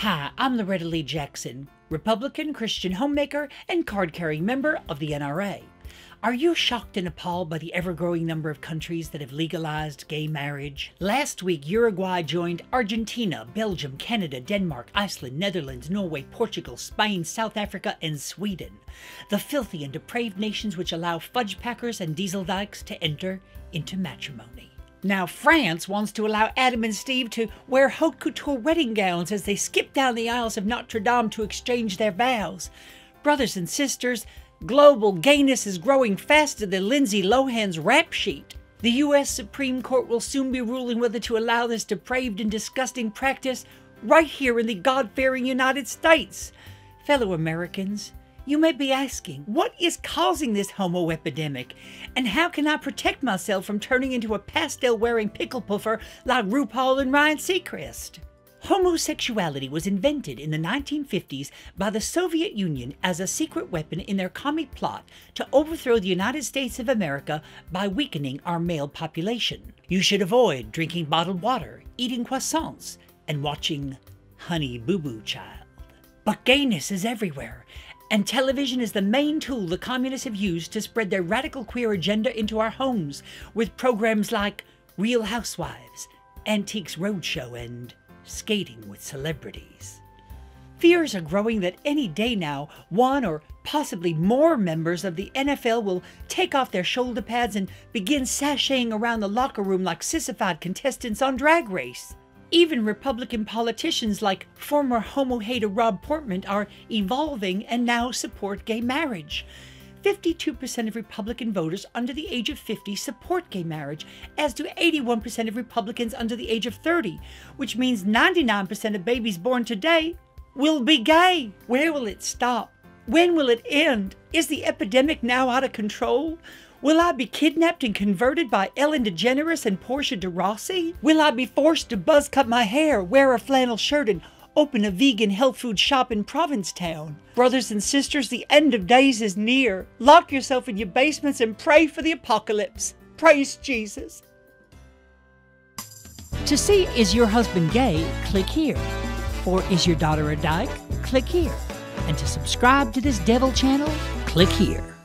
Hi, I'm Loretta Lee Jackson, Republican, Christian homemaker, and card carrying member of the NRA. Are you shocked and appalled by the ever growing number of countries that have legalized gay marriage? Last week, Uruguay joined Argentina, Belgium, Canada, Denmark, Iceland, Netherlands, Norway, Portugal, Spain, South Africa, and Sweden. The filthy and depraved nations which allow fudge packers and diesel dykes to enter into matrimony. Now, France wants to allow Adam and Steve to wear haute couture wedding gowns as they skip down the aisles of Notre Dame to exchange their vows. Brothers and sisters, global gayness is growing faster than Lindsay Lohan's rap sheet. The U.S. Supreme Court will soon be ruling whether to allow this depraved and disgusting practice right here in the God fearing United States. Fellow Americans, you may be asking, what is causing this homo epidemic? And how can I protect myself from turning into a pastel wearing pickle puffer like RuPaul and Ryan Seacrest? Homosexuality was invented in the 1950s by the Soviet Union as a secret weapon in their commie plot to overthrow the United States of America by weakening our male population. You should avoid drinking bottled water, eating croissants, and watching Honey Boo Boo Child. But gayness is everywhere, and television is the main tool the communists have used to spread their radical queer agenda into our homes with programs like Real Housewives, Antiques Roadshow, and Skating with Celebrities. Fears are growing that any day now, one or possibly more members of the NFL will take off their shoulder pads and begin sashaying around the locker room like sissified contestants on Drag Race. Even Republican politicians like former homo hater Rob Portman are evolving and now support gay marriage. 52% of Republican voters under the age of 50 support gay marriage, as do 81% of Republicans under the age of 30, which means 99% of babies born today will be gay. Where will it stop? When will it end? Is the epidemic now out of control? Will I be kidnapped and converted by Ellen DeGeneres and Portia de Rossi? Will I be forced to buzz cut my hair, wear a flannel shirt, and open a vegan health food shop in Provincetown? Brothers and sisters, the end of days is near. Lock yourself in your basements and pray for the apocalypse. Praise Jesus. To see Is Your Husband Gay? Click here. Or Is Your Daughter a Dyke? Click here. And to subscribe to this devil channel, click here.